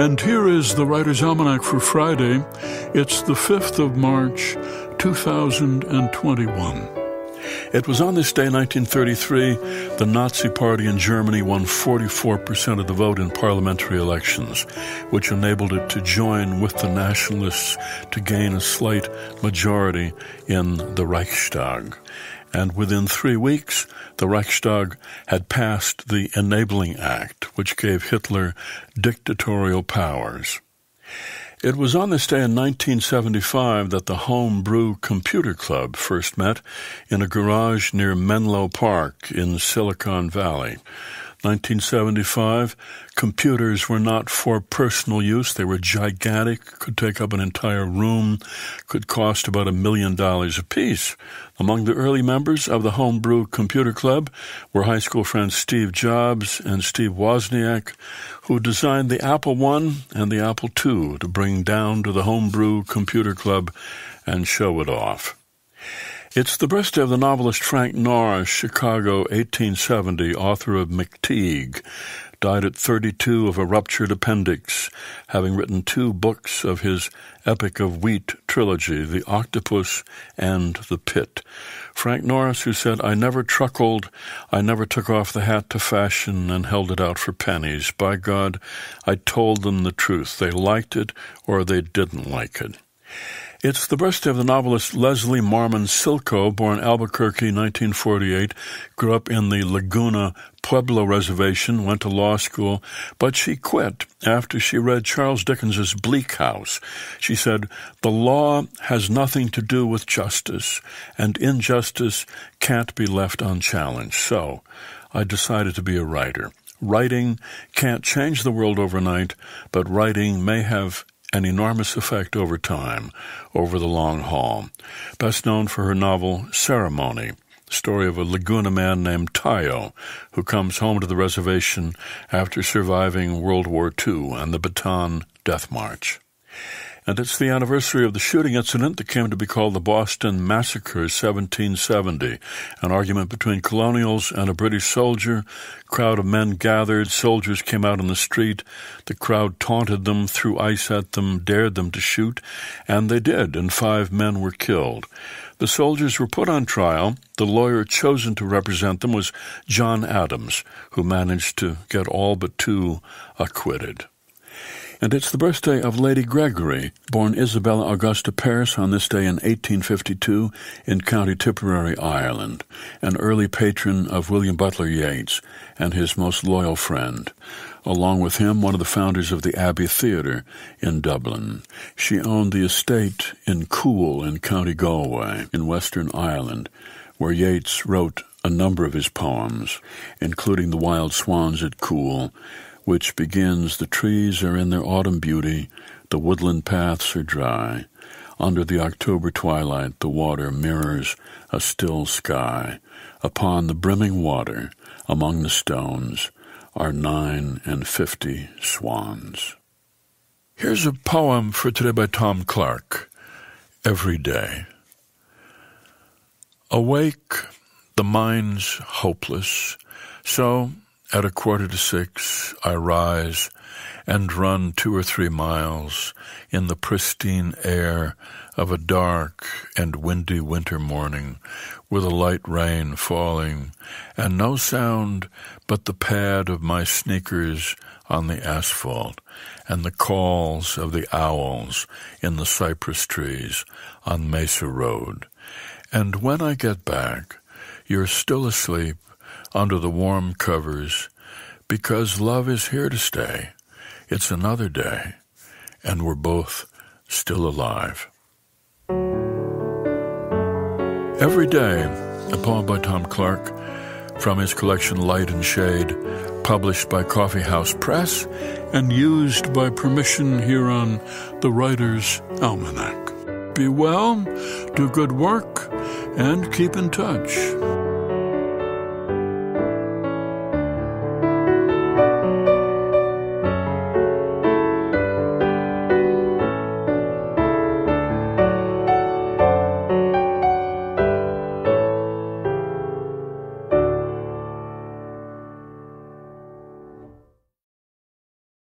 And here is the Writer's Almanac for Friday. It's the 5th of March, 2021. It was on this day, 1933, the Nazi Party in Germany won 44% of the vote in parliamentary elections, which enabled it to join with the nationalists to gain a slight majority in the Reichstag. And within three weeks, the Reichstag had passed the Enabling Act, which gave Hitler dictatorial powers. It was on this day in 1975 that the Homebrew Computer Club first met in a garage near Menlo Park in Silicon Valley. 1975, computers were not for personal use. They were gigantic, could take up an entire room, could cost about a million dollars apiece. Among the early members of the Homebrew Computer Club were high school friends Steve Jobs and Steve Wozniak, who designed the Apple I and the Apple II to bring down to the Homebrew Computer Club and show it off. It's the birthday of the novelist Frank Norris, Chicago, 1870, author of McTeague. Died at 32 of a ruptured appendix, having written two books of his Epic of Wheat trilogy, The Octopus and The Pit. Frank Norris, who said, I never truckled, I never took off the hat to fashion and held it out for pennies. By God, I told them the truth. They liked it or they didn't like it. It's the birthday of the novelist Leslie Marmon Silko, born Albuquerque, 1948, grew up in the Laguna Pueblo Reservation, went to law school, but she quit after she read Charles Dickens's Bleak House. She said, The law has nothing to do with justice, and injustice can't be left unchallenged. So I decided to be a writer. Writing can't change the world overnight, but writing may have an enormous effect over time, over the long haul. Best known for her novel Ceremony, story of a Laguna man named Tayo who comes home to the reservation after surviving World War II and the Bataan Death March and it's the anniversary of the shooting incident that came to be called the Boston Massacre 1770, an argument between colonials and a British soldier. Crowd of men gathered, soldiers came out on the street, the crowd taunted them, threw ice at them, dared them to shoot, and they did, and five men were killed. The soldiers were put on trial. The lawyer chosen to represent them was John Adams, who managed to get all but two acquitted. And it's the birthday of Lady Gregory, born Isabella Augusta Persse on this day in 1852 in County Tipperary, Ireland, an early patron of William Butler Yeats and his most loyal friend. Along with him, one of the founders of the Abbey Theatre in Dublin. She owned the estate in Coole in County Galway in Western Ireland, where Yeats wrote a number of his poems, including The Wild Swans at Coole which begins The trees are in their autumn beauty, the woodland paths are dry. Under the October twilight, the water mirrors a still sky. Upon the brimming water, among the stones, are nine and fifty swans. Here's a poem for today by Tom Clark Every Day. Awake, the mind's hopeless, so at a quarter to six, I rise and run two or three miles in the pristine air of a dark and windy winter morning with a light rain falling and no sound but the pad of my sneakers on the asphalt and the calls of the owls in the cypress trees on Mesa Road. And when I get back, you're still asleep under the warm covers because love is here to stay. It's another day, and we're both still alive. Every Day, a poem by Tom Clark from his collection Light and Shade, published by Coffee House Press and used by permission here on the Writer's Almanac. Be well, do good work, and keep in touch.